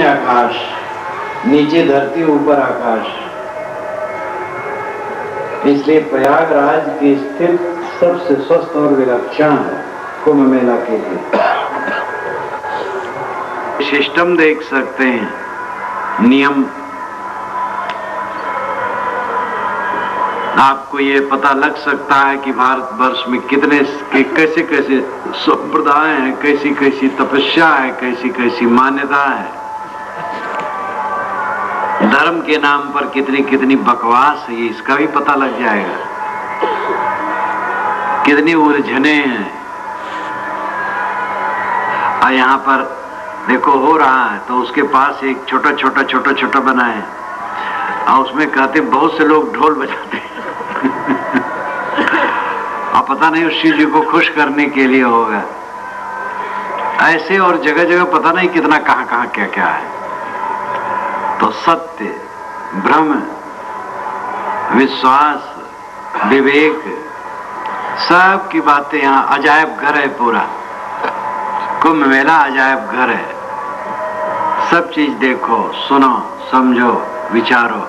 शून्य आकाश, नीचे धरती, ऊपर आकाश। इसलिए प्रयागराज की स्थित सबसे स्वस्थ और विलक्षण कुंभ मेला के लिए। सिस्टम देख सकते हैं। नियम। आपको ये पता लग सकता है कि भारतवर्ष में कितने, के कैसे कैसे संप्रदाय हैं कैसी कैसी तपस्या है कैसी कैसी मान्यता है। धर्म के नाम पर कितनी कितनी बकवास है इसका भी पता लग जाएगा। कितनी उलझने हैं। और यहाँ पर देखो, हो रहा है तो उसके पास एक छोटा छोटा छोटा छोटा बना है। और उसमें कहते बहुत से लोग ढोल बजाते अब पता नहीं, उस शिव जी को खुश करने के लिए होगा। ऐसे और जगह जगह पता नहीं कितना कहाँ कहाँ क्या क्या है। तो सत्य ब्रह्म विश्वास, विवेक, सब की बातें यहाँ अजायब घर है पूरा। कुंभ मेला अजायब घर है। सब चीज़ देखो, सुनो, समझो, विचारो।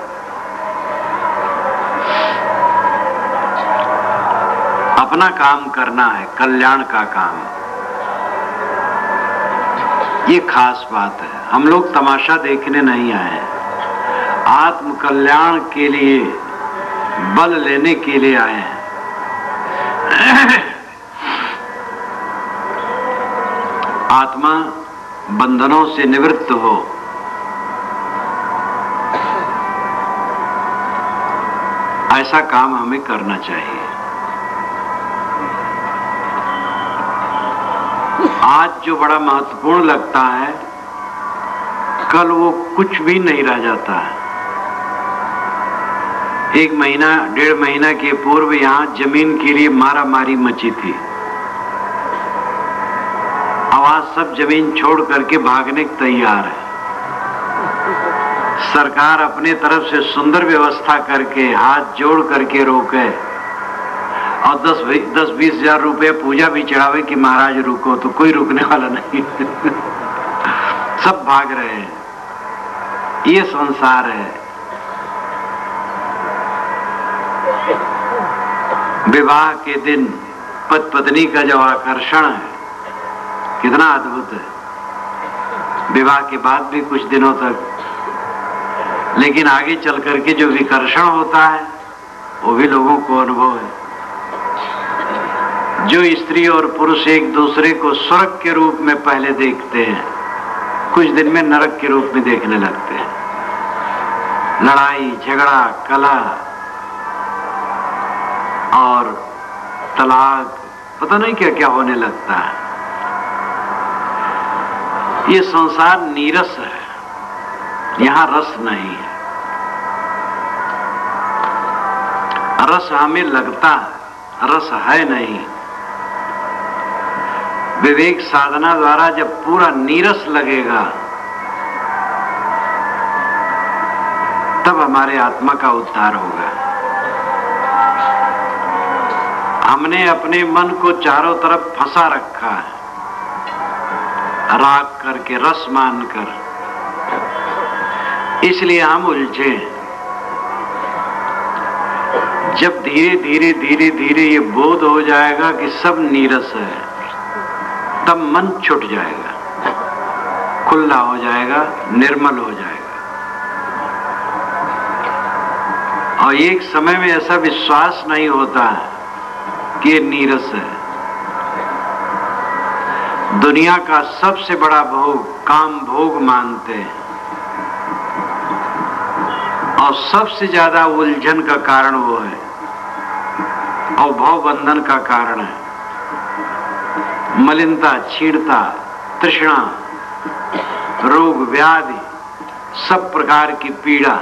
अपना काम करना है, कल्याण का काम। ये खास बात है। हम लोग तमाशा देखने नहीं आए हैं। आत्म कल्याण के लिए, बल लेने के लिए आए हैं। आत्मा बंधनों से निवृत्त हो। ऐसा काम हमें करना चाहिए। आज जो बड़ा महत्वपूर्ण लगता है, कल वो कुछ भी नहीं रह जाता है। एक महीना, डेढ़ महीना के पूर्व यहाँ ज़मीन के लिए मारा मारी मची थी। आवाज़ सब ज़मीन छोड़ करके भागने को तैयार है। सरकार अपने तरफ़ से सुंदर व्यवस्था करके हाथ जोड़ करके रोके और दस दस बीस हज़ार रुपये पूजा भी चढ़ावे कि महाराज रुको तो कोई रुकने वाला नहीं। सब भाग रहे हैं। ये संसार है। विवाह के दिन पत पत्नी का जो आकर्षण है, कितना अद्भुत है। विवाह के बाद भी कुछ दिनों तक, लेकिन आगे चल करके जो विकर्षण होता है, वो भी लोगों को अनुभव है। जो स्त्री और पुरुष एक दूसरे को स्वर्ग के रूप में पहले देखते हैं, कुछ दिन में नरक के रूप में देखने लगते हैं। लड़ाई, झगड़ा कला और तलाक, पता नहीं क्या क्या होने लगता है। ये संसार नीरस है, यहाँ रस नहीं है। रस हमें लगता रस है नहीं। विवेक साधना द्वारा जब पूरा नीरस लगेगा, तब हमारे आत्मा का उद्धार होगा। हमने अपने मन को चारों तरफ़ फंसा रखा है। राग करके रस मानकर। इसलिए हम उलझे जब धीरे धीरे धीरे धीरे ये बोध हो जाएगा कि सब नीरस है, तब मन छुट जाएगा। खुला हो जाएगा, निर्मल हो जाएगा। और एक समय में ऐसा विश्वास नहीं होता है। ये नीरस है। दुनिया का सबसे बड़ा भोग काम भोग मानते हैं। और सबसे ज़्यादा उलझन का कारण वो है। और भाव बंधन का कारण है। मलिनता छीड़ता तृष्णा, रोग, व्याधि, सब प्रकार की पीड़ा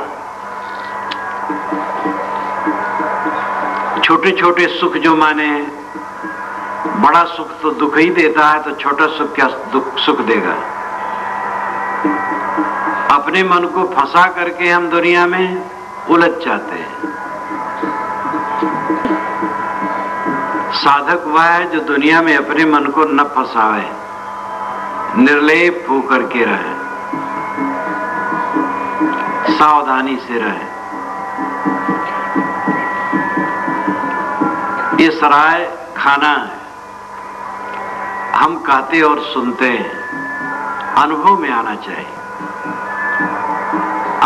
छोटे छोटे सुख जो माने, बड़ा सुख तो दुख ही देता है तो छोटा सुख क्या दुख, सुख देगा? अपने मन को फंसा करके हम दुनिया में उलझ जाते हैं। साधक वह है जो दुनिया में अपने मन को न फंसावे निर्लेप होकर के रहे, सावधानी से रहे। ये सराय खाना है। हम कहते और सुनते हैं। अनुभव में आना चाहिए।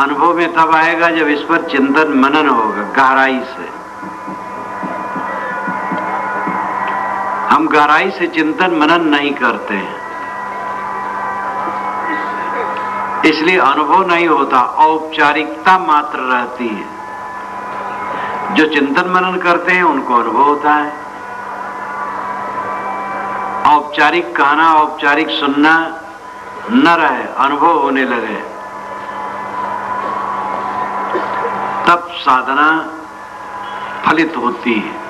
अनुभव में तब आएगा जब इस पर चिंतन मनन होगा, गहराई से। हम गहराई से चिंतन मनन नहीं करते हैं। इसलिए अनुभव नहीं होता, औपचारिकता मात्र रहती है। जो चिंतन मनन करते हैं, उनको अनुभव होता है। औपचारिक कहना, औपचारिक सुनना, न रहे, अनुभव होने लगे। तब साधना फलित होती है।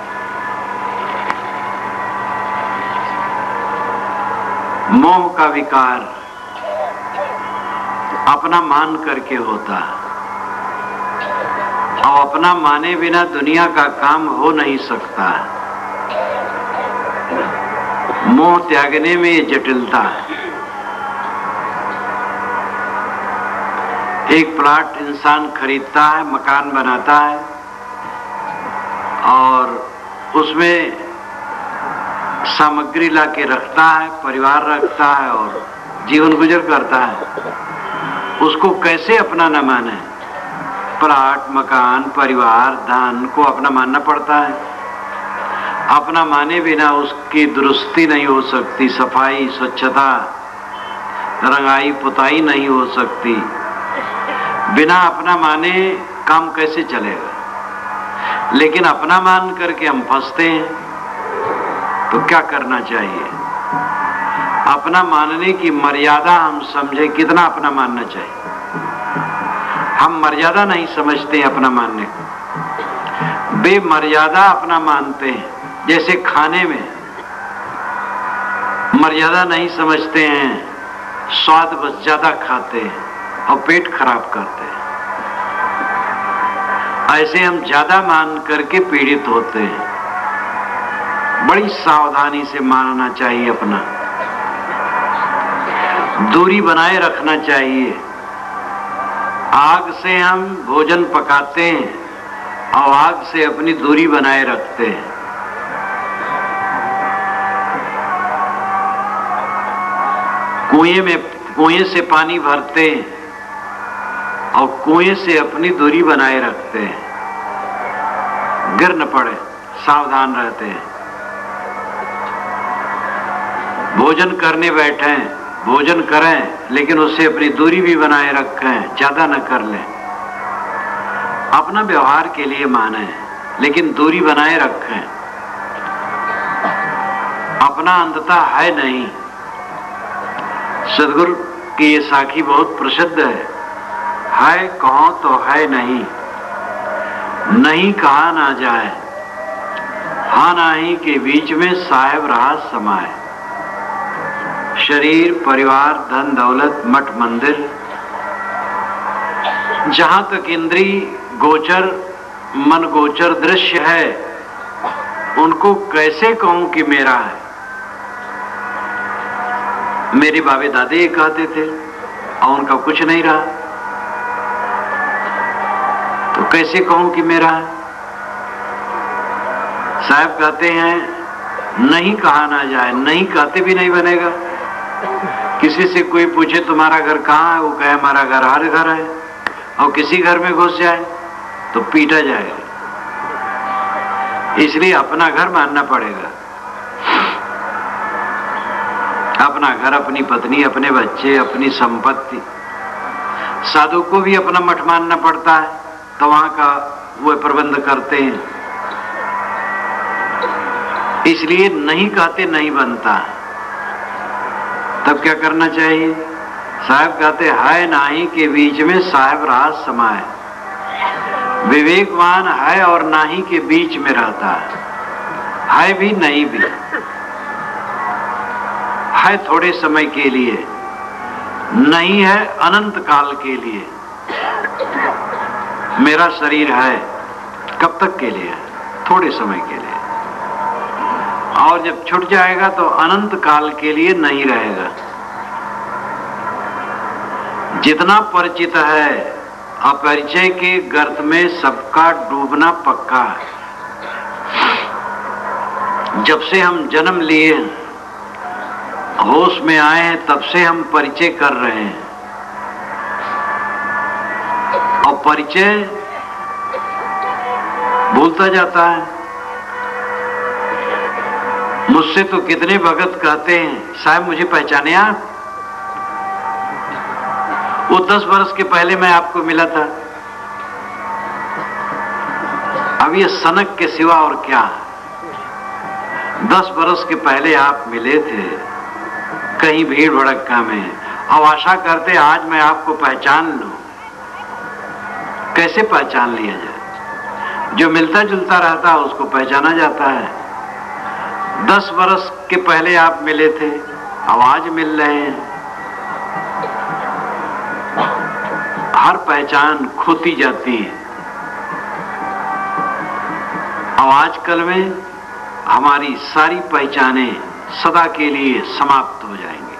मोह का विकार अपना मान करके होता है। और अपना माने बिना दुनिया का काम हो नहीं सकता। मोह त्यागने में जटिलता है। एक प्लाट इंसान खरीदता है, मकान बनाता है, और उसमें सामग्री ला के रखता है, परिवार रखता है और जीवन गुजर करता है। उसको कैसे अपना न माने? प्लाट मकान, परिवार, धन को अपना मानना पड़ता है। अपना माने बिना उसकी दुरुस्ती नहीं हो सकती, सफ़ाई, स्वच्छता, रंगाई, पुताई नहीं हो सकती। बिना अपना माने काम कैसे चलेगा? लेकिन अपना मान करके हम फंसते हैं तो क्या करना चाहिए? अपना मानने की मर्यादा हम समझे, कितना अपना मानना चाहिए? हम मर्यादा नहीं समझते अपना मानने को। बेमर्यादा अपना मानते हैं, जैसे खाने में। मर्यादा नहीं समझते हैं, स्वाद बस ज़्यादा खाते हैं और पेट खराब करते हैं। ऐसे हम ज़्यादा मान करके पीड़ित होते हैं। बड़ी सावधानी से मानना चाहिए अपना। दूरी बनाए रखना चाहिए। आग से हम भोजन पकाते हैं और आग से अपनी दूरी बनाए रखते हैं। कुएँ में, कुएँ से पानी भरते हैं और कुएँ से अपनी दूरी बनाए रखते हैं। गिर न पड़े, सावधान रहते हैं। भोजन करने बैठे भोजन करें, लेकिन उससे अपनी दूरी भी बनाए रखें, ज़्यादा न कर लें। अपना व्यवहार के लिए माने, लेकिन दूरी बनाए रखें। अपना अंधता है नहीं। सदगुरु की ये साखी बहुत प्रसिद्ध है। है कहो तो है नहीं। नहीं कहा ना जाए। हा नहीं के बीच में साहेब रहा समाये। शरीर, परिवार, धन, दौलत, मठ, मंदिर। जहाँ तक इंद्री, गोचर, मन गोचर दृश्य है, उनको कैसे कहूँ कि मेरा है? मेरे बाबे दादे ये कहते थे, और उनका कुछ नहीं रहा। तो कैसे कहूँ कि मेरा है? साहब कहते हैं, नहीं कहा ना जाए, नहीं कहते भी नहीं बनेगा। किसी से कोई पूछे, तुम्हारा घर कहाँ है? वो कहे, हमारा घर हर घर है। और किसी घर में घुस जाए तो पीटा जाएगा। इसलिए अपना घर मानना पड़ेगा। अपना घर, अपनी पत्नी, अपने बच्चे, अपनी संपत्ति। साधु को भी अपना मठ मानना पड़ता है तो वहाँ का वो प्रबंध करते हैं। इसलिए नहीं कहते, नहीं बनता। तब क्या करना चाहिए? साहब कहते हाय नाही के बीच में साहब राज समाये। विवेकवान है और नाही के बीच में रहता है। है भी, नहीं भी। है थोड़े समय के लिए। नहीं है, अनंत काल के लिए। मेरा शरीर है, कब तक के लिए? थोड़े समय के लिए। और जब छुट जाएगा तो अनंत काल के लिए नहीं रहेगा। जितना परिचित है, अपरिचय के गर्त में सबका डूबना पक्का है। जब से हम जन्म लिए होश में आए हैं, तब से हम परिचय कर रहे हैं। और परिचय भूलता जाता है। मुझसे तो कितने भगत कहते हैं? साहब, मुझे पहचाने आप? वो दस वर्ष के पहले मैं आपको मिला था। अब ये सनक के सिवा और क्या? दस वर्ष के पहले आप मिले थे। कहीं भीड़ भड़का में अब आशा करते आज मैं आपको पहचान लू। कैसे पहचान लिया जाए? जो मिलता जुलता रहता है, उसको पहचाना जाता है। दस वर्ष के पहले आप मिले थे आज मिल रहे हैं। हर पहचान खोती जाती है। अब आजकल में हमारी सारी पहचाने सदा के लिए समाप्त हो जाएँगे।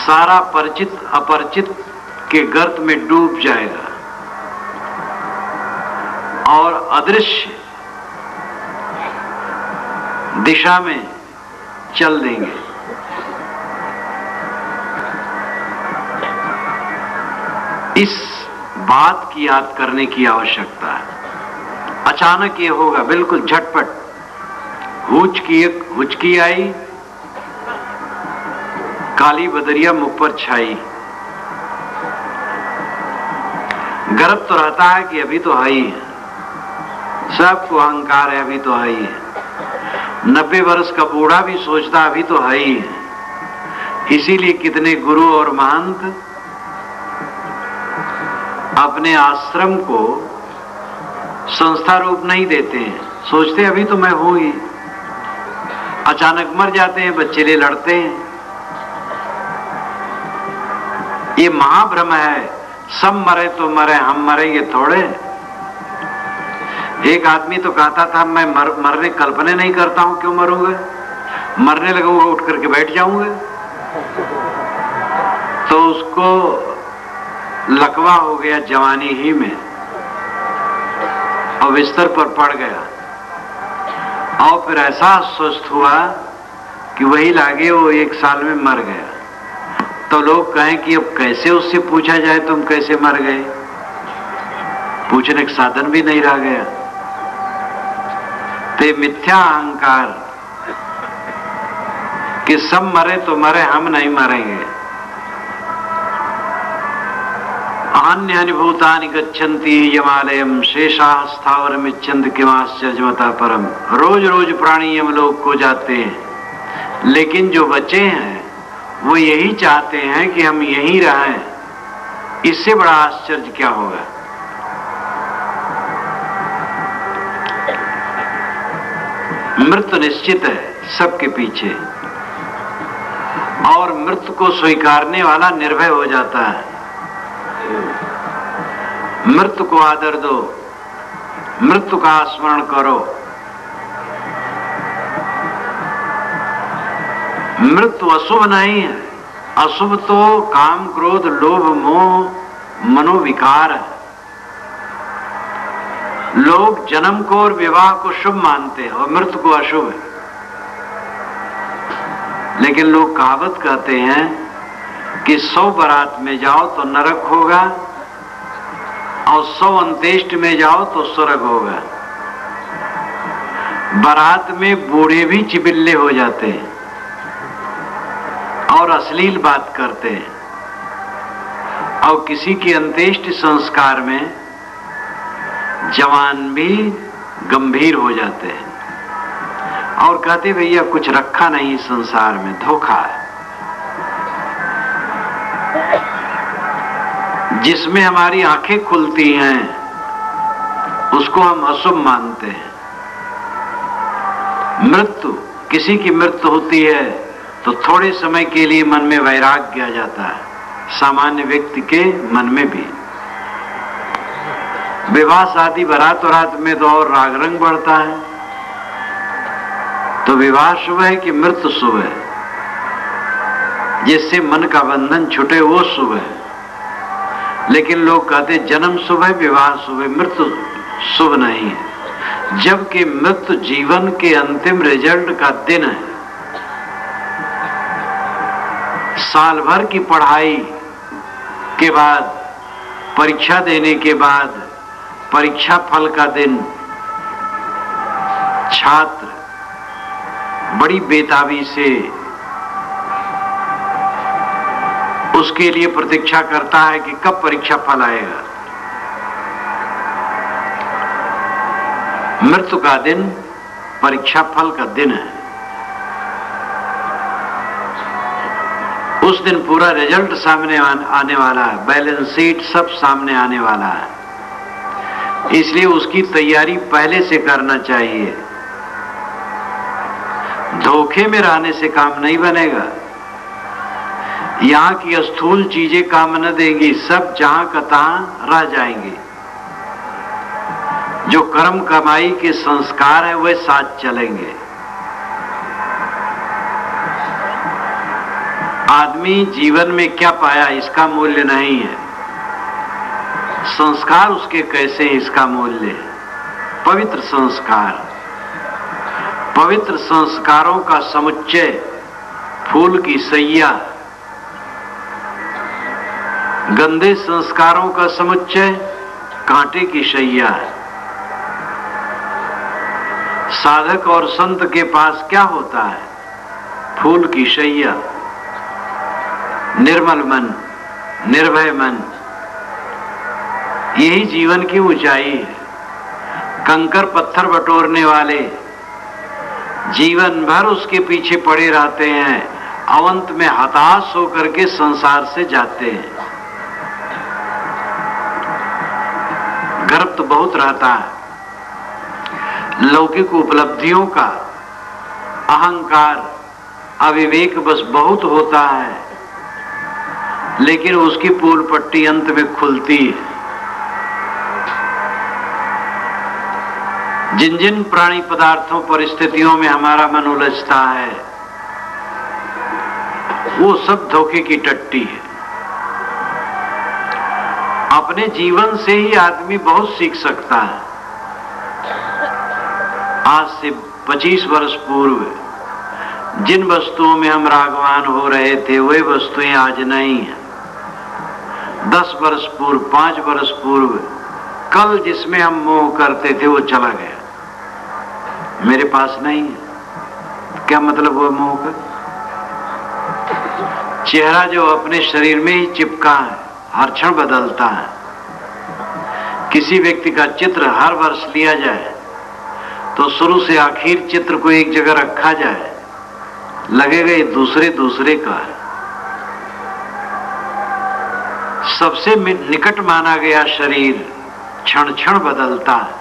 सारा परिचित, अपरिचित के गर्त में डूब जाएगा। और अदृश्य दिशा में चल देंगे। इस बात की याद करने की आवश्यकता है। अचानक ये होगा, बिल्कुल झटपट। हुच की एक हुचकी आई, काली बदरिया मुख पर छाई। गर्व तो रहता है कि अभी तो है ही सबको अहंकार है, अभी तो है ही। नब्बे वर्ष का बूढ़ा भी सोचता अभी तो है ही है। इसीलिए कितने गुरु और महंत अपने आश्रम को संस्था रूप नहीं देते हैं। सोचते अभी तो मैं हूँ ही। अचानक मर जाते हैं, बच्चे ले लड़ते हैं। ये महाभ्रम है। सब मरे तो मरे, हम मरेंगे थोड़े। एक आदमी तो कहता था मैं मर, मरने कल्पना नहीं करता हूँ क्यों मरूँगा? मरने लगूँगा उठ करके बैठ जाऊँगा। तो उसको लकवा हो गया जवानी ही में और बिस्तर पर पड़ गया। और फिर ऐसा स्वस्थ हुआ कि वही लागे वो एक साल में मर गया। तो लोग कहें कि अब कैसे उससे पूछा जाए तुम कैसे मर गए? पूछने का साधन भी नहीं रह गया। तो मिथ्या अहंकार। कि सब मरे तो मरे, हम नहीं मरेंगे। अन्य भूतानि गच्छन्ति यमालयम शेषा स्थावर मिच्छन्द किमाश्चर्यमता परम रोज रोज प्राणी यम लोग को जाते हैं। लेकिन जो बचे हैं, वो यही चाहते हैं कि हम यहीं रहें। इससे बड़ा आश्चर्य क्या होगा? मृत्यु निश्चित है सबके पीछे। और मृत्यु को स्वीकारने वाला निर्भय हो जाता है। मृत्यु को आदर दो मृत्यु का स्मरण करो। मृत्यु अशुभ नहीं है, अशुभ तो काम, क्रोध, लोभ, मोह, मनोविकार है। लोग जन्म को और विवाह को शुभ मानते हैं और मृत्यु को अशुभ है। लेकिन लोग कहावत कहते हैं कि सौ बारात में जाओ तो नरक होगा और सौ अंत्येष्ट में जाओ तो स्वर्ग होगा। बारात में बूढ़े भी चिबिल्ले हो जाते हैं और अश्लील बात करते हैं। और किसी के अंत्येष्ट संस्कार में जवान भी गंभीर हो जाते हैं। और कहते भैया, कुछ रखा नहीं संसार में, धोखा है। जिसमें हमारी आँखें खुलती हैं, उसको हम अशुभ मानते हैं। मृत्यु, किसी की मृत्यु होती है तो थोड़े समय के लिए मन में वैराग्य आ जाता है, सामान्य व्यक्ति के मन में भी। विवाह, शादी, बरात रात में तो और राग रंग बढ़ता है। तो विवाह शुभ है कि मृत्यु शुभ है? जिससे मन का बंधन छुटे वो शुभ है। लेकिन लोग कहते जन्म शुभ है, विवाह शुभ है मृत्यु शुभ नहीं है। जबकि मृत्यु जीवन के अंतिम रिज़ल्ट का दिन है। साल भर की पढ़ाई के बाद, परीक्षा देने के बाद परीक्षा फल का दिन। छात्र, बड़ी बेताबी से उसके लिए प्रतीक्षा करता है कि कब परीक्षा फल आएगा। मृत्यु का दिन परीक्षा फल का दिन है। उस दिन पूरा रिज़ल्ट सामने आने वाला है, बैलेंस शीट सब सामने आने वाला है। इसलिए उसकी तैयारी पहले से करना चाहिए। धोखे में रहने से काम नहीं बनेगा। यहाँ की स्थूल चीज़ें काम न देंगी, सब जहाँ का तहां रह जाएँगे। जो कर्म कमाई के संस्कार है वह साथ चलेंगे। आदमी जीवन में क्या पाया, इसका मूल्य नहीं है। संस्कार उसके कैसे हैं, इसका मूल्य है? पवित्र संस्कार। पवित्र संस्कारों का समुच्चय, फूल की सैया। गंदे संस्कारों का समुच्चय, कांटे की है। साधक और संत के पास क्या होता है? फूल की शैया निर्मल मन, निर्भय मन। यही जीवन की ऊंचाई है। कंकर पत्थर बटोरने वाले, जीवन भर उसके पीछे पड़े रहते हैं, अवंत में हताश होकर के संसार से जाते हैं। गर्व तो बहुत रहता है। लौकिक उपलब्धियों का अहंकार, अविवेक बस बहुत होता है। लेकिन उसकी पूल पट्टी अंत में खुलती है। जिन जिन प्राणी पदार्थों परिस्थितियों में हमारा मन उलझता है, वो सब धोखे की टट्टी है। अपने जीवन से ही आदमी बहुत सीख सकता है। आज से 25 वर्ष पूर्व, जिन वस्तुओं में हम रागवान हो रहे थे, वे वस्तुएँ आज नहीं है। दस वर्ष पूर्व, पाँच वर्ष पूर्व, कल जिसमें हम मोह करते थे, वो चला गया। मेरे पास नहीं है। क्या मतलब हुआ मोह का? चेहरा जो अपने शरीर में ही चिपका है, हर क्षण बदलता है। किसी व्यक्ति का चित्र हर वर्ष लिया जाए तो शुरू से आखिर चित्र को एक जगह रखा जाए, लगेगा ये दूसरे दूसरे का है। सबसे निकट माना गया शरीर क्षण क्षण बदलता है।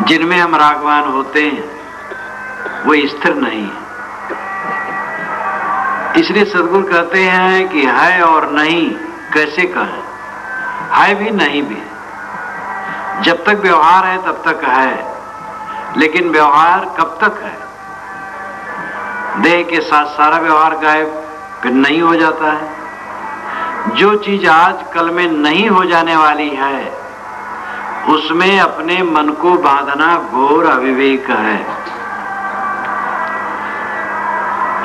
जिनमें हम रागवान होते हैं, वो स्थिर नहीं है। इसलिए सदगुरु कहते हैं कि है और नहीं, कैसे कहें? है भी नहीं भी। जब तक व्यवहार है, तब तक है। लेकिन व्यवहार कब तक है? देह के साथ सारा व्यवहार गायब, फिर नहीं हो जाता है। जो चीज़ आज कल में नहीं हो जाने वाली है उसमें अपने मन को बांधना घोर अविवेक है।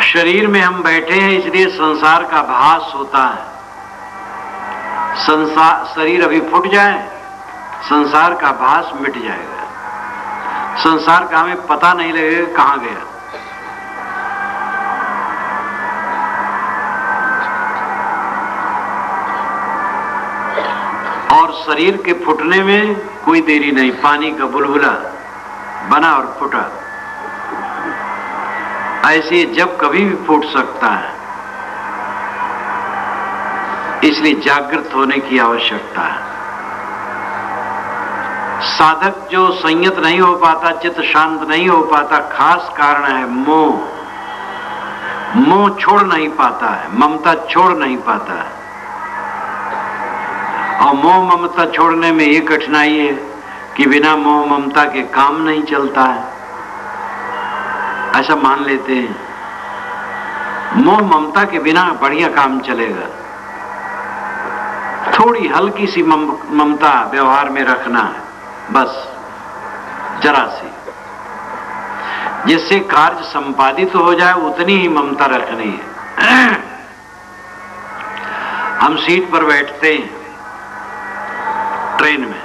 शरीर में हम बैठे हैं, इसलिए संसार का भास होता है। संसार शरीर अभी फुट जाए, संसार का भास मिट जाएगा। संसार का हमें पता नहीं लगेगा कहाँ गया। शरीर के फुटने में कोई देरी नहीं। पानी का बुलबुला बना और फुटा। ऐसे जब कभी भी फूट सकता है। इसलिए जागृत होने की आवश्यकता है। साधक जो संयत नहीं हो पाता, चित्त शांत नहीं हो पाता, खास कारण है मोह। मोह छोड़ नहीं पाता है, ममता छोड़ नहीं पाता है। और मोह ममता छोड़ने में ये कठिनाई है कि बिना मोह ममता के काम नहीं चलता है। ऐसा मान लेते हैं। मोह ममता के बिना बढ़िया काम चलेगा। थोड़ी हल्की सी मम, ममता व्यवहार में रखना है। बस जरा सी। जिससे कार्य संपादित हो जाए उतनी ही ममता रखनी है। हम सीट पर बैठते हैं। ट्रेन में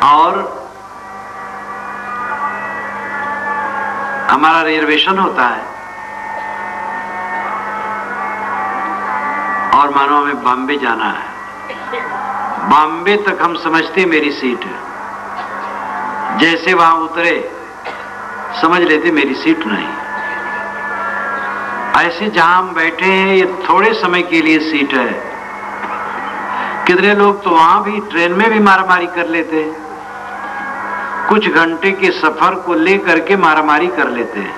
और हमारा रिजर्वेशन होता है। और मानो हमें बॉम्बे जाना है। बॉम्बे तक हम समझते मेरी सीट है। जैसे वहाँ उतरे, समझ लेते मेरी सीट नहीं। ऐसे जहाँ हम बैठे हैं, ये थोड़े समय के लिए सीट है। कितने लोग तो वहाँ भी ट्रेन में भी मारामारी कर लेते हैं। कुछ घंटे के सफ़र को लेकर के मारामारी कर लेते हैं।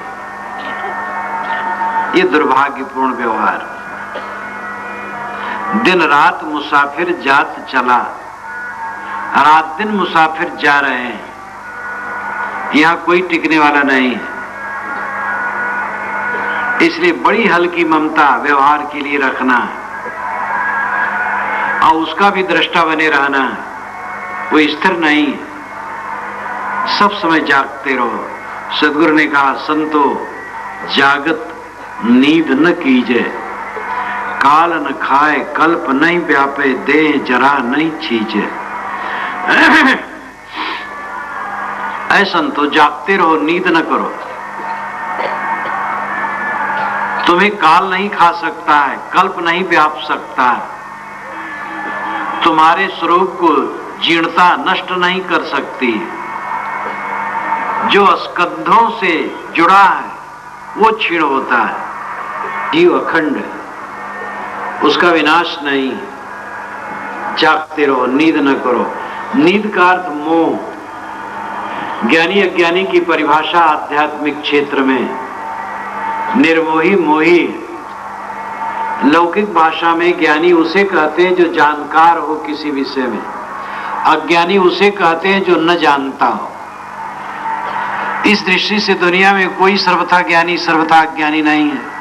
ये दुर्भाग्यपूर्ण व्यवहार। दिन रात मुसाफिर जात चला। रात दिन मुसाफिर जा रहे हैं। यहाँ कोई टिकने वाला नहीं है। इसलिए बड़ी हल्की ममता व्यवहार के लिए रखना। है और उसका भी दृष्टा बने रहना वो स्थिर नहीं। सब समय जागते रहो। सदगुरु ने कहा, संतो, जागत नींद न कीजे। काल न खाए, कल्प नहीं व्यापे, देह जरा नहीं छीजे। ऐसा तो जागते रहो, नींद न करो। तुम्हें काल नहीं खा सकता है, कल्प नहीं व्याप सकता है। तुम्हारे स्वरूप को जीर्णता नष्ट नहीं कर सकती। जो स्कंधों से जुड़ा है, वो क्षीण होता है। जीव अखंड उसका विनाश नहीं। जागते रहो, नींद न करो। नींद का अर्थ मोह। ज्ञानी अज्ञानी की परिभाषा आध्यात्मिक क्षेत्र में। निर्मोही मोही। लौकिक भाषा में ज्ञानी उसे कहते हैं जो जानकार हो किसी विषय में। अज्ञानी उसे कहते हैं जो न जानता हो। इस दृष्टि से दुनिया में कोई सर्वथा ज्ञानी, सर्वथा अज्ञानी नहीं है।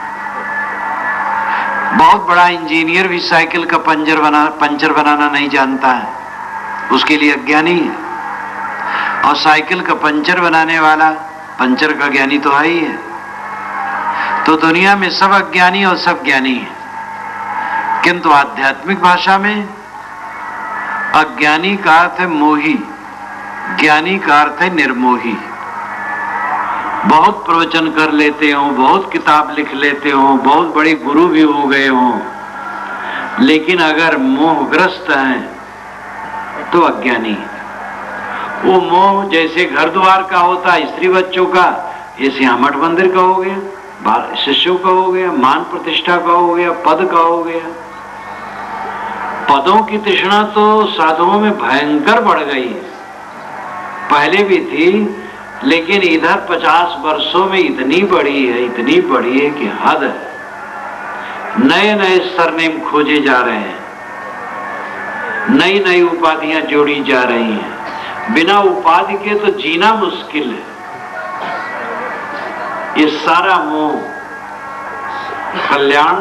बहुत बड़ा इंजीनियर भी साइकिल का पंचर बना, पंचर बनाना नहीं जानता है। उसके लिए अज्ञानी है। और साइकिल का पंचर बनाने वाला, पंचर का ज्ञानी तो है ही है। तो दुनिया में सब अज्ञानी और सब ज्ञानी है। किंतु आध्यात्मिक भाषा में अज्ञानी का अर्थ है मोही, ज्ञानी का अर्थ है निर्मोही। बहुत प्रवचन कर लेते हो, बहुत किताब लिख लेते हो, बहुत बड़े गुरु भी हो गए हो, लेकिन अगर मोहग्रस्त हैं तो अज्ञानी वो मोह जैसे घर द्वार का होता है स्त्री बच्चों का ऐसे यहाँ मठ मंदिर का हो गया शिष्यों का हो गया, मान प्रतिष्ठा का हो गया, पद का हो गया। पदों की तृष्णा तो साधुओं में भयंकर बढ़ गई पहले भी थी, लेकिन इधर पचास वर्षों में इतनी बड़ी है, इतनी बड़ी है कि हद है। नए नए सरनेम खोजे जा रहे हैं। नई नई उपाधियाँ जोड़ी जा रही हैं। बिना उपाधि के तो जीना मुश्किल है। ये सारा मोह कल्याण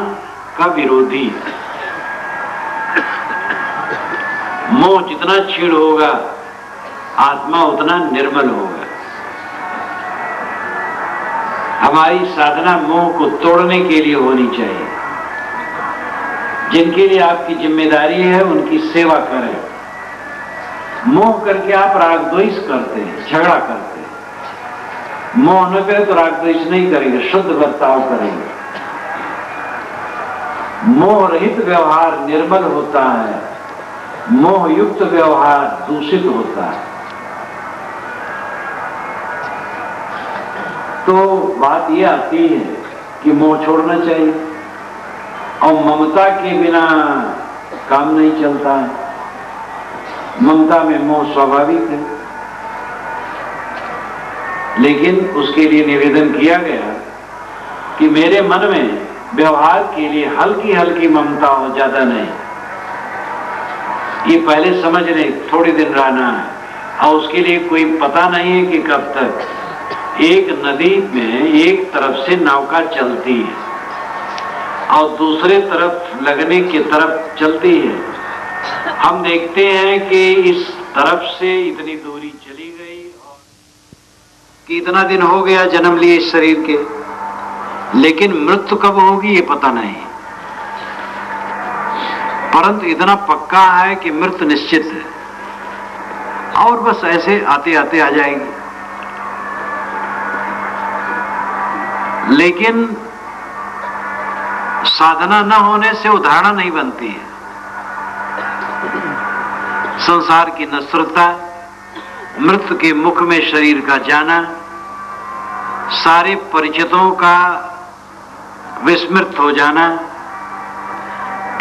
का विरोधी है। मोह जितना क्षीण होगा, आत्मा उतना निर्मल होगा। हमारी साधना मोह को तोड़ने के लिए होनी चाहिए। जिनके लिए आपकी ज़िम्मेदारी है, उनकी सेवा करें। मोह करके आप राग द्वेष करते हैं, झगड़ा करते हैं। मोह न करे तो राग द्वेष नहीं करेंगे, शुद्ध बर्ताव करेंगे। मोह रहित व्यवहार निर्मल होता है। मोह युक्त व्यवहार दूषित होता है। तो बात यह आती है कि मोह छोड़ना चाहिए और ममता के बिना काम नहीं चलता है। ममता में मोह स्वाभाविक है। लेकिन उसके लिए निवेदन किया गया कि मेरे मन में व्यवहार के लिए हल्की हल्की ममता हो ज़्यादा नहीं। ये पहले समझ रहे, थोड़े दिन रहना है। और उसके लिए कोई पता नहीं है कि कब तक। एक नदी में एक तरफ़ से नौका चलती है और दूसरे तरफ़ लगने की तरफ़ चलती है। हम देखते हैं कि इस तरफ़ से इतनी दूरी चली गई और कि इतना दिन हो गया जन्म लिए इस शरीर के। लेकिन मृत्यु कब होगी ये पता नहीं। परंतु इतना पक्का है कि मृत्यु निश्चित है। और बस ऐसे आते आते आ जाएगी। लेकिन साधना न होने से उदाहरणा नहीं बनती है। संसार की नस्रता मृत्यु के मुख में शरीर का जाना, सारे परिचितों का विस्मृत हो जाना,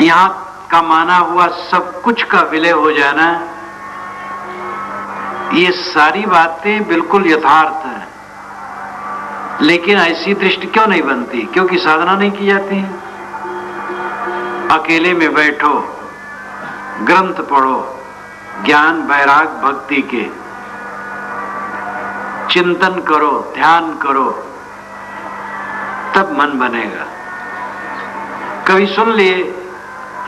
यहाँ माना हुआ सब कुछ का विलय हो जाना, ये सारी बातें बिल्कुल यथार्थ है। लेकिन ऐसी दृष्टि क्यों नहीं बनती? क्योंकि साधना नहीं की जाती है। अकेले में बैठो, ग्रंथ पढ़ो, ज्ञान, वैराग, भक्ति के। चिंतन करो, ध्यान करो, तब मन बनेगा। कभी सुन लिए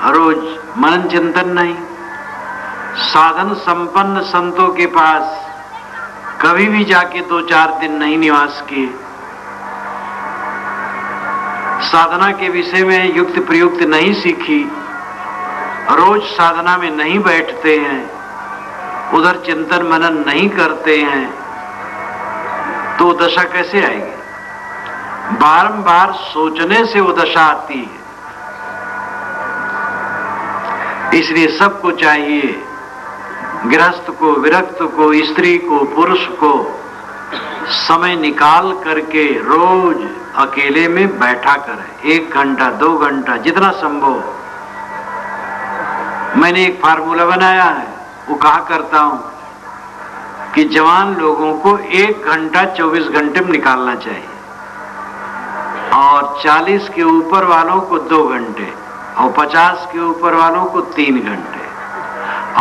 रोज मनन चिंतन नहीं। साधन संपन्न संतों के पास कभी भी जाके दो चार दिन नहीं निवास किए। साधना के विषय में युक्त प्रयुक्त नहीं सीखी। रोज साधना में नहीं बैठते हैं। उधर चिंतन मनन नहीं करते हैं। तो दशा कैसे आएगी? बारंबार सोचने से वो दशा आती है। इसलिए सबको चाहिए गृहस्थ को, विरक्त को, स्त्री को, पुरुष को समय निकाल करके रोज अकेले में बैठा कर। एक घंटा, दो घंटा, जितना संभव। मैंने एक फार्मूला बनाया है। वो कहा करता हूँ कि जवान लोगों को एक घंटा 24 घंटे में निकालना चाहिए और 40 के ऊपर वालों को दो घंटे। और 50 के ऊपर वालों को तीन घंटे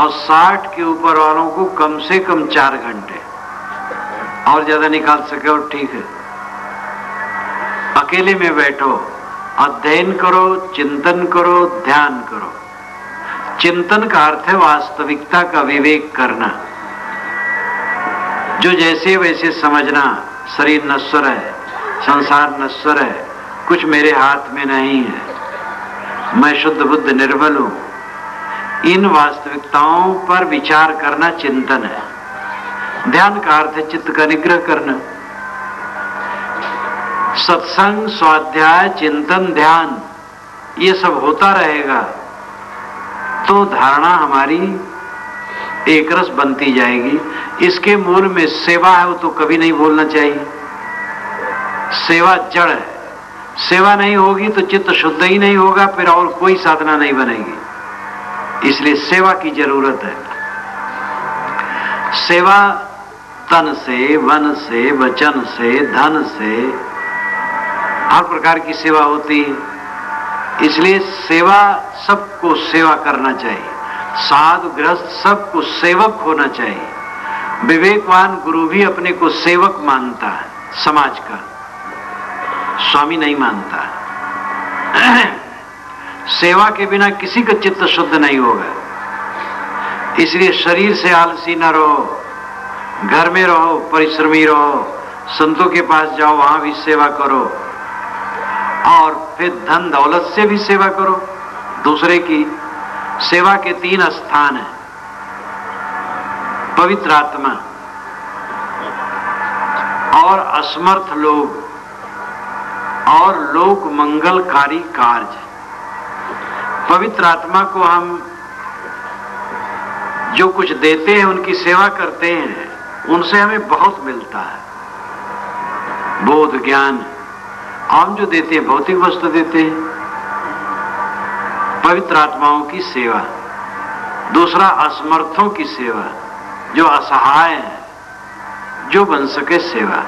और 60 के ऊपर वालों को कम से कम चार घंटे। और ज़्यादा निकाल सके और ठीक है। अकेले में बैठो, अध्ययन करो, चिंतन करो, ध्यान करो। चिंतन का अर्थ है वास्तविकता का विवेक करना। जो जैसे वैसे समझना, शरीर नश्वर है, संसार नश्वर है, कुछ मेरे हाथ में नहीं है। मैं शुद्ध बुद्ध निर्बल हूँ। इन वास्तविकताओं पर विचार करना चिंतन है। ध्यान का अर्थ है चित्त का निग्रह करना। सत्संग, स्वाध्याय, चिंतन, ध्यान, ये सब होता रहेगा तो धारणा हमारी एक रस बनती जाएगी। इसके मूल में सेवा है वो तो कभी नहीं बोलना चाहिए। सेवा जड़ है। सेवा नहीं होगी तो चित्त शुद्ध ही नहीं होगा, फिर और कोई साधना नहीं बनेगी। इसलिए सेवा की ज़रूरत है। सेवा तन से वन से, वचन से, धन से, हर प्रकार की सेवा होती है। इसलिए सेवा सबको सेवा करना चाहिए। साधु ग्रस्त सबको सेवक होना चाहिए। विवेकवान गुरु भी अपने को सेवक मानता है समाज का। स्वामी नहीं मानता। सेवा के बिना किसी का चित्त शुद्ध नहीं होगा। इसलिए शरीर से आलसी न रहो, घर में रहो, परिश्रमी रहो, संतों के पास जाओ, वहाँ भी सेवा करो। और फिर धन दौलत से भी सेवा करो। दूसरे की सेवा के तीन स्थान है। पवित्र आत्मा और असमर्थ लोग। और लोक मंगलकारी कार्य पवित्र आत्मा को हम जो कुछ देते हैं, उनकी सेवा करते हैं, उनसे हमें बहुत मिलता है। बोध ज्ञान, हम जो देते हैं, भौतिक वस्तु देते हैं। पवित्र आत्माओं की सेवा, दूसरा असमर्थों की सेवा, जो असहाय है, जो बन सके सेवा।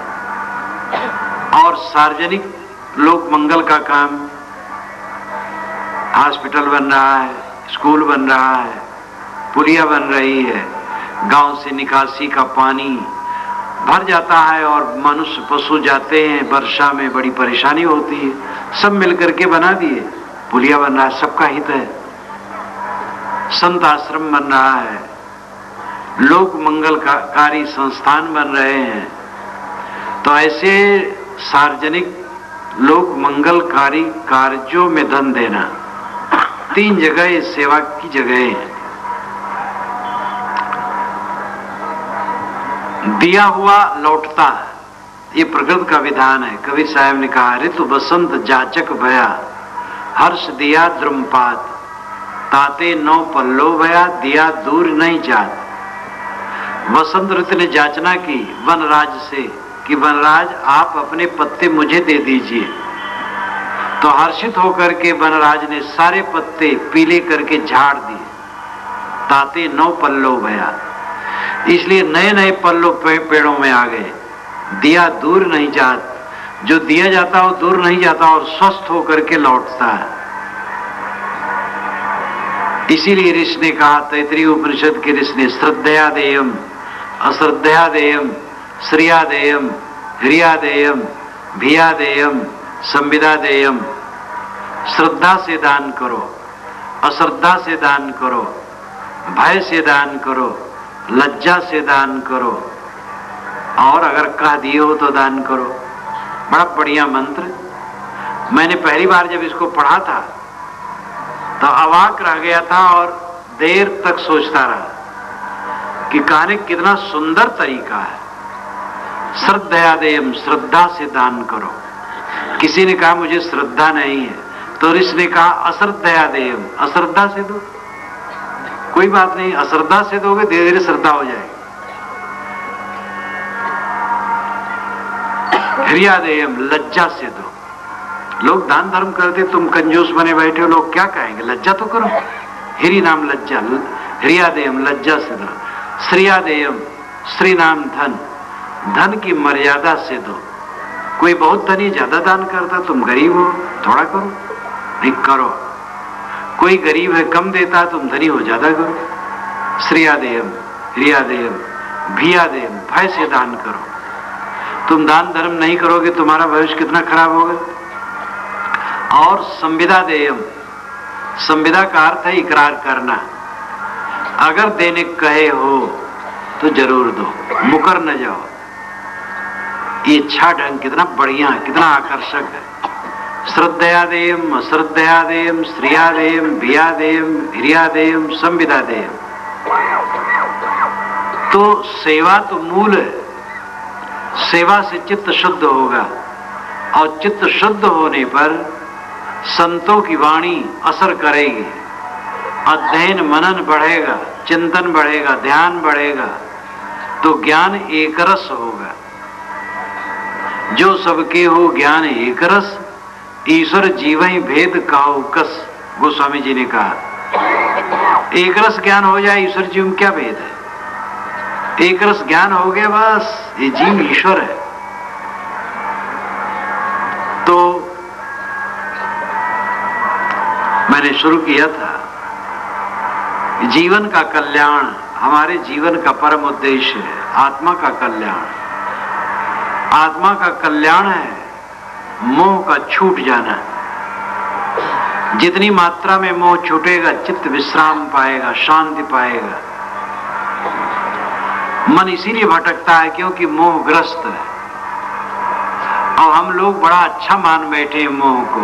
और सार्वजनिक लोक मंगल का काम। हॉस्पिटल बन रहा है, स्कूल बन रहा है, पुलिया बन रही है, गाँव से निकासी का पानी भर जाता है और मनुष्य पशु जाते हैं, वर्षा में बड़ी परेशानी होती है। सब मिलकर के बना दिए। पुलिया बन रहा है, सबका हित है। संत आश्रम बन रहा है। लोक मंगल मंगलकारी संस्थान बन रहे हैं। तो ऐसे सार्वजनिक लोक मंगलकारी कार्यों में धन देना। तीन जगह सेवा की जगह है। दिया हुआ लौटता है। ये प्रकृति का विधान है। कवि साहब ने कहा, ऋतु बसंत जाचक भया, हर्ष दिया द्रुमपात। ताते नौ पल्लो भया, दिया दूर नहीं जात। वसंत ऋतु ने जाचना की, वनराज से कि वनराज आप अपने पत्ते मुझे दे दीजिए। तो हर्षित होकर के वनराज ने सारे पत्ते पीले करके झाड़ दिए। ताते नौ पल्लो भया इसलिए नए नए पल्लो पे, पेड़ों में आ गए। दिया दूर नहीं जात। जो दिया जाता वो दूर नहीं जाता और स्वस्थ होकर के लौटता है। इसीलिए ऋषि ने कहा तैतरी उपनिषद के ऋषि ने श्रद्धया देयम अश्रद्धया देयम श्रिया देयम हृया देयम भिया देयम संविदा देयम श्रद्धा से दान करो, अश्रद्धा से दान करो, भय से दान करो, लज्जा से दान करो। और अगर कह दिए हो तो दान करो। बड़ा बढ़िया मंत्र। मैंने पहली बार जब इसको पढ़ा था तो अवाक रह गया था और देर तक सोचता रहा कि कहने कितना सुंदर तरीका है। श्रद्धा देम श्रद्धा से दान करो। किसी ने कहा, मुझे श्रद्धा नहीं है। तो ऋषि ने कहा अश्रद्धा देम अश्रद्धा से दो। कोई बात नहीं, अश्रद्धा से दोगे धीरे धीरे श्रद्धा हो जाएगी। हृदय लज्जा से दो। लोग दान धर्म करते, तुम कंजूस बने बैठे हो, लोग क्या कहेंगे? लज्जा तो करो। हिरी नाम लज्जा हृदयम लज्जा से दो। श्रियादेयम श्री नाम धन। धन की मर्यादा से दो। कोई बहुत धनी ज़्यादा दान करता, तुम गरीब हो, थोड़ा करो, नहीं, करो। कोई गरीब है, कम देता, तुम धनी हो, ज़्यादा करो। श्रियादेयम रियादेयम भियादेयम भय से दान करो। तुम दान धर्म नहीं करोगे, तुम्हारा भविष्य कितना खराब होगा। और संविदा देयम। संविदा का अर्थ है इकरार करना। अगर देने कहे हो तो ज़रूर दो। मुकर न जाओ। ये अच्छा ढंग कितना बढ़िया है, कितना आकर्षक है। श्रद्धयादेयम अश्रद्धयादेयम श्रियादेयम भियादेयम हिरियादेयम संविदादेयम तो सेवा तो मूल है। सेवा से चित्त शुद्ध होगा। और चित्त शुद्ध होने पर संतों की वाणी असर करेगी। अध्ययन मनन बढ़ेगा, चिंतन बढ़ेगा, ध्यान बढ़ेगा। तो ज्ञान एकरस होगा। जो सबके हो ज्ञान एकरस ईश्वर जीव ही भेद काउ कस, गोस्वामी जी ने कहा। एक रस ज्ञान हो जाए, ईश्वर जीव में क्या भेद है? एक रस ज्ञान हो गया, बस, ये जीव ईश्वर है। तो मैंने शुरू किया था, जीवन का कल्याण हमारे जीवन का परम उद्देश्य है, आत्मा का कल्याण। आत्मा का कल्याण है, मोह का छूट जाना जितनी मात्रा में मोह छूटेगा, चित्त विश्राम पाएगा, शांति पाएगा। मन इसीलिए भटकता है क्योंकि मोह ग्रस्त है। और हम लोग बड़ा अच्छा मान बैठे हैं मोह को।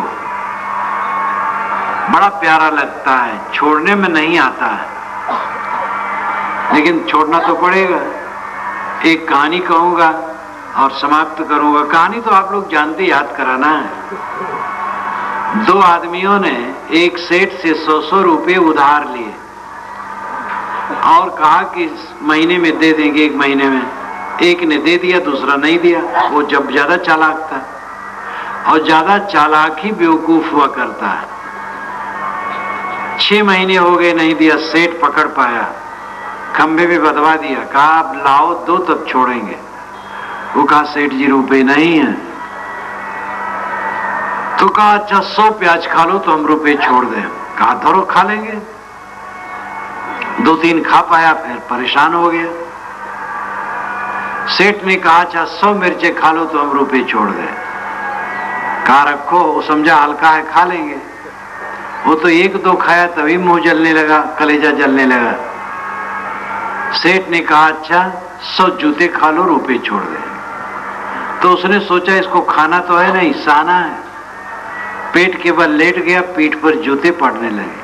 बड़ा प्यारा लगता है, छोड़ने में नहीं आता है। लेकिन छोड़ना तो पड़ेगा। एक कहानी कहूँगा और समाप्त करूँगा। कहानी तो आप लोग जानते, याद कराना है। दो आदमियों ने एक सेठ से सौ सौ रुपये उधार लिए और कहा कि महीने में दे देंगे एक महीने में। एक ने दे दिया, दूसरा नहीं दिया। वो जब ज़्यादा चालाक था और ज़्यादा चालाक ही बेवकूफ़ हुआ करता है। छह महीने हो गए, नहीं दिया। सेठ पकड़ पाया। खंभे में बदवा दिया। कहा, आप लाओ, दो तब छोड़ेंगे। वो कहा सेठ जी रुपए नहीं है। तो कहा अच्छा सौ प्याज खा लो तो हम रुपए छोड़ दें। कहा, धरो, खा लेंगे। दो तीन खा पाया, फिर परेशान हो गया। सेठ ने कहा अच्छा सौ मिर्चे खा लो तो हम रुपए छोड़ दे। कहा, रखो, वो समझा हल्का है, खा लेंगे। वो तो एक दो खाया, तभी मुँह जलने लगा, कलेजा जलने लगा। सेठ ने कहा अच्छा सौ जूते खा लो रुपए छोड़ दे। तो उसने सोचा इसको खाना तो है नहीं, साना है। पेट के बल लेट गया, पीठ पर जूते पड़ने लगे।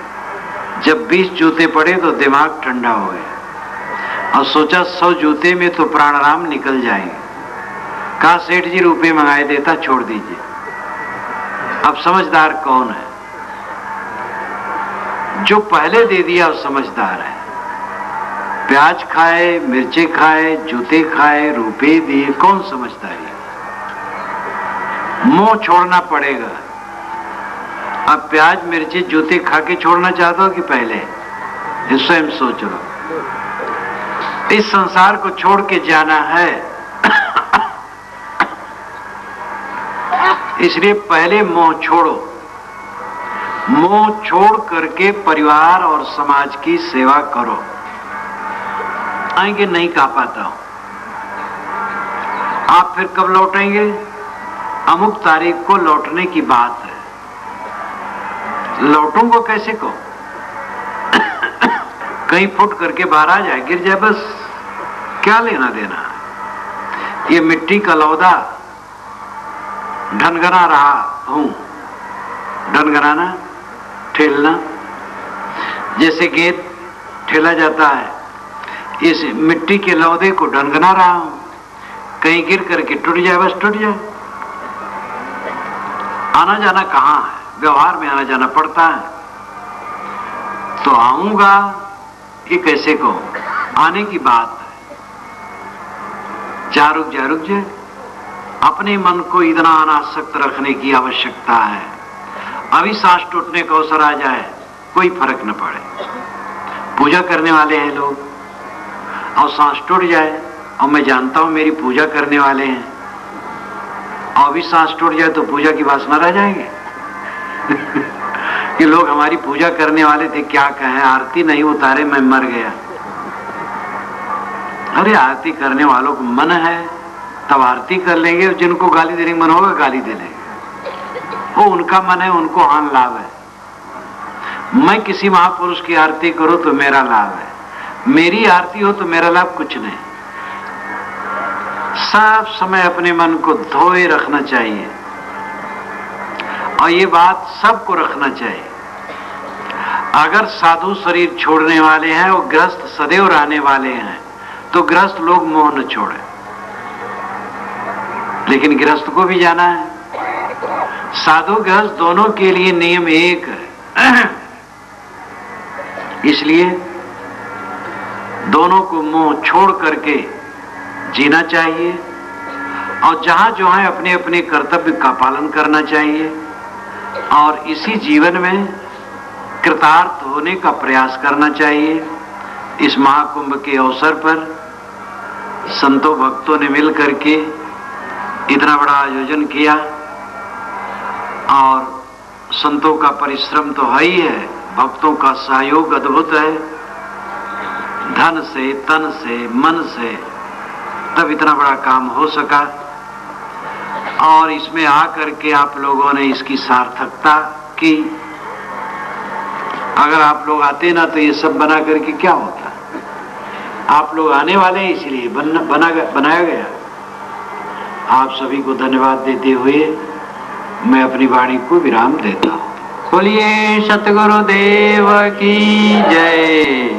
जब बीस जूते पड़े तो दिमाग ठंडा हो गया। और सोचा सौ जूते में तो प्राणाराम निकल जाएँगे। कहा, सेठ जी, रुपए मंगाए देता, छोड़ दीजिए। अब समझदार कौन है? जो पहले दे दिया वो समझदार है। प्याज खाए, मिर्चे खाए, जूते खाए, रुपए दिए, कौन समझदारी मुँह छोड़ना पड़ेगा। अब प्याज मिर्ची जूते खा के छोड़ना चाहते हो कि पहले? स्वयं सोच लो। इस संसार को छोड़ के जाना है। इसलिए पहले मोह छोड़ो। मोह छोड़ करके परिवार और समाज की सेवा करो। आएँगे, नहीं कह पाता हूँ। आप फिर कब लौटेंगे? अमुक तारीख को लौटने की बात है। लौटूँगा कैसे को? कहीं फुट करके बाहर आ जाए, गिर जाए बस। क्या लेना देना ये मिट्टी का लौदा। ढनगना रहा हूँ। ढनगनाना ठेलना। जैसे गेट ठेला जाता है, इस मिट्टी के लौदे को ढनगना रहा हूँ। कहीं गिर करके टूट जाए, बस टूट जाए। आना जाना कहाँ है? व्यवहार में आना जाना पड़ता है। तो आऊँगा कि कैसे को आने की बात है। जा रुक जा रुक जाए। अपने मन को इतना अनासक्त रखने की आवश्यकता है। अभी सांस टूटने का अवसर आ जाए, कोई फ़र्क न पड़े। पूजा करने वाले हैं लोग। और सांस टूट जाए और मैं जानता हूँ मेरी पूजा करने वाले हैं। और भी सांस टूट जाए तो पूजा की वासना रह जाएँगे। कि लोग हमारी पूजा करने वाले थे, क्या कहें? आरती नहीं उतारे, मैं मर गया। अरे, आरती करने वालों को मन है, तब आरती कर लेंगे। जिनको गाली देने मन होगा, गाली दे लेंगे। वो उनका मन है, उनको आन लाभ है। मैं किसी महापुरुष की आरती करूँ तो मेरा लाभ है। मेरी आरती हो तो मेरा लाभ कुछ नहीं। सब समय अपने मन को धोए रखना चाहिए। और ये बात सबको रखना चाहिए। अगर साधु शरीर छोड़ने वाले हैं और ग्रस्त सदैव रहने वाले हैं तो ग्रस्त लोग मोह न छोड़े। लेकिन ग्रस्त को भी जाना है। साधु ग्रस्त दोनों के लिए नियम एक है। इसलिए दोनों को मोह छोड़ करके जीना चाहिए और जहाँ जो है अपने अपने कर्तव्य का पालन करना चाहिए और इसी जीवन में कृतार्थ होने का प्रयास करना चाहिए। इस महाकुंभ के अवसर पर संतों भक्तों ने मिल करके इतना बड़ा आयोजन किया और संतों का परिश्रम तो है ही है, भक्तों का सहयोग अद्भुत है। धन से, तन से, मन से तब इतना बड़ा काम हो सका। और इसमें आकर के आप लोगों ने इसकी सार्थकता की। अगर आप लोग आते ना तो ये सब बना करके क्या होता? आप लोग आने वाले हैं इसलिए बन, बना बनाया गया। आप सभी को धन्यवाद देते हुए मैं अपनी वाणी को विराम देता हूँ। बोलिए सतगुरु देव की जय।